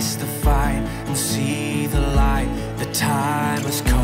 face the fight and see the light. The time has come.